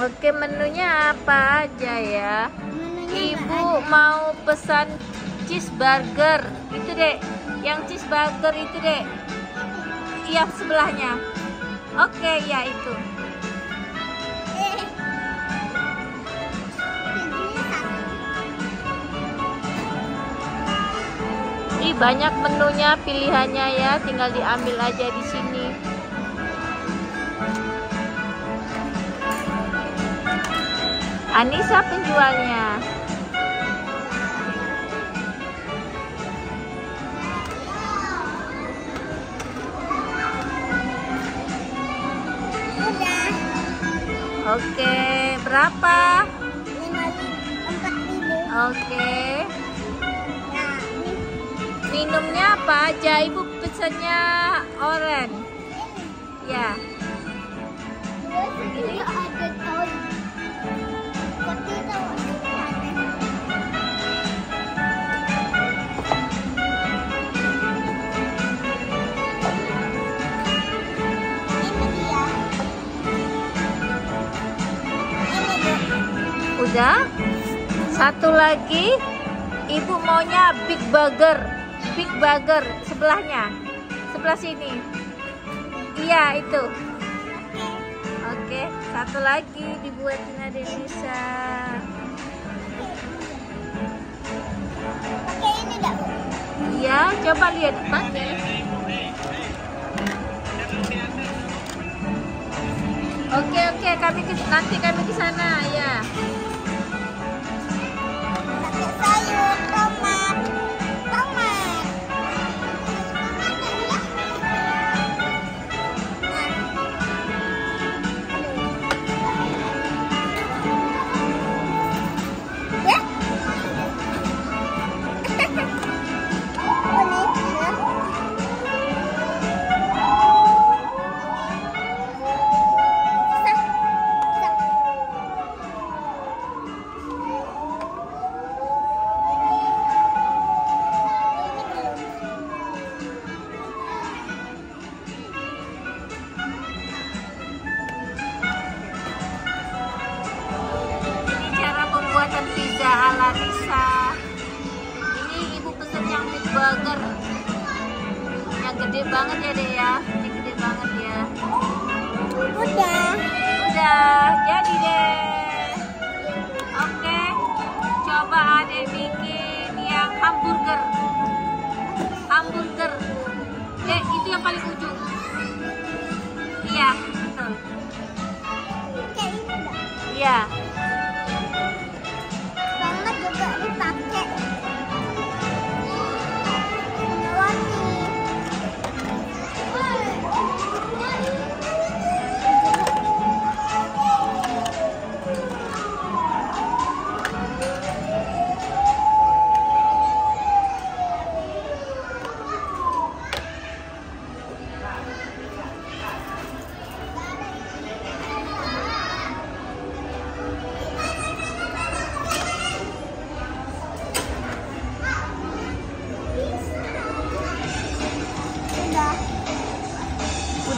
Oke, menunya apa aja ya? Menunya Ibu mau pesan cheeseburger. Itu, Dek. Yang cheeseburger itu, Dek. Iya, sebelahnya. Oke, ya itu. Ih, banyak menunya, pilihannya ya. Tinggal diambil aja di sini. Anissa penjualnya. Oke, berapa? Oke. Minumnya apa aja? Ibu pesannya orange. Udah? Satu lagi. Ibu maunya big burger. Big burger sebelahnya. Sebelah sini. Iya, itu. Oke. Oke, satu lagi dibuatin Adenisa. Pakai ini dah. Iya, coba lihat pakai. Oke, oke, kami nanti kami ke sana ya. Pembuatan pizza ala Risa. Ini ibu pesen yang big burger. Yang gede banget ya deh ya. Ini gede banget ya. Udah. Udah, jadi deh. Oke, coba adek bikin yang hamburger. Hamburger. Dek, itu yang paling ujung. Iya, betul. Iya.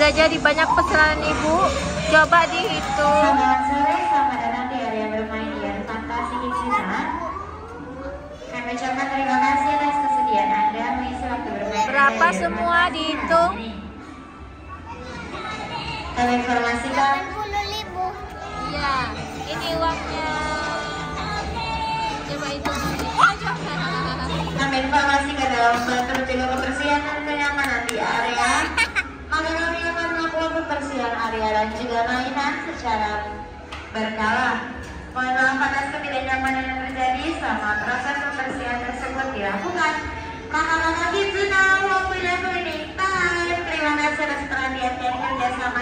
Udah jadi banyak pesanan ibu. Coba dihitung. Selamat sore, selamat datang di area bermain Ian Fantasi Kidsina. Kami ucapkan terima kasih atas kesediaan Anda mengisi waktu bermain Berapa semua dihitung? Kami informasikan 80 ribu Iya, ini uangnya. Dan juga mainan secara berkala. Mohon maaf atas ketidaknyamanan yang terjadi selama proses pembersihan tersebut dilakukan. Maka maka Walk Without Cleaning Time. Terima kasih atas perhatian. Selamat sore.